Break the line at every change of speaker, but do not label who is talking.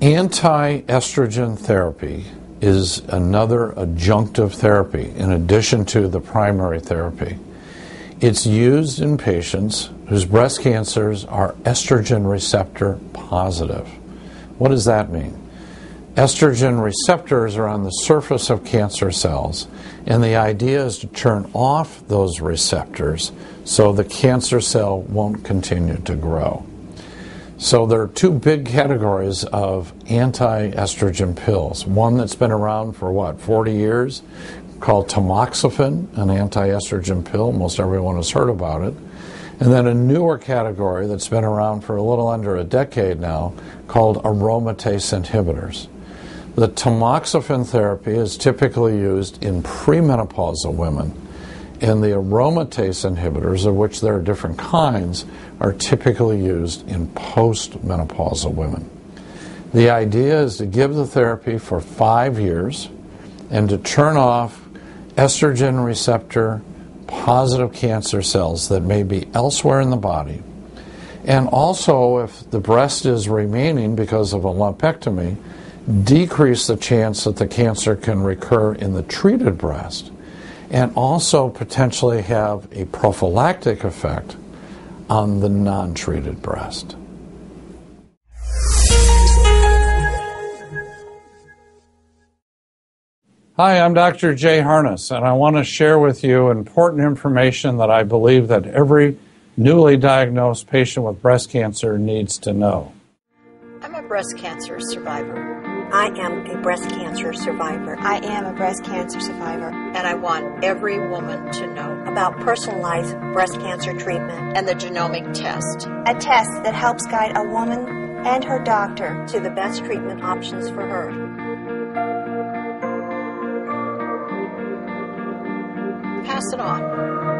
Anti estrogen therapy is another adjunctive therapy in addition to the primary therapy. It's used in patients whose breast cancers are estrogen receptor positive. What does that mean? Estrogen receptors are on the surface of cancer cells, and the idea is to turn off those receptors so the cancer cell won't continue to grow. So there are two big categories of anti-estrogen pills. One that's been around for what, 40 years, called tamoxifen, an anti-estrogen pill. Most everyone has heard about it. And then a newer category that's been around for a little under a decade now called aromatase inhibitors. The tamoxifen therapy is typically used in premenopausal women and the aromatase inhibitors, of which there are different kinds, are typically used in postmenopausal women. The idea is to give the therapy for five years and to turn off estrogen receptor positive cancer cells that may be elsewhere in the body. And also, if the breast is remaining because of a lumpectomy, decrease the chance that the cancer can recur in the treated breast and also potentially have a prophylactic effect on the non treated breast. Hi, I'm Dr. Jay Harness, and I want to share with you important information that I believe that every newly diagnosed patient with breast cancer needs to know.
I'm a breast cancer survivor.
I am a breast cancer survivor.
I am a breast cancer survivor.
And I want every woman to know
about personalized breast cancer treatment
and the genomic test.
A test that helps guide a woman and her doctor
to the best treatment options for her.
Pass it on.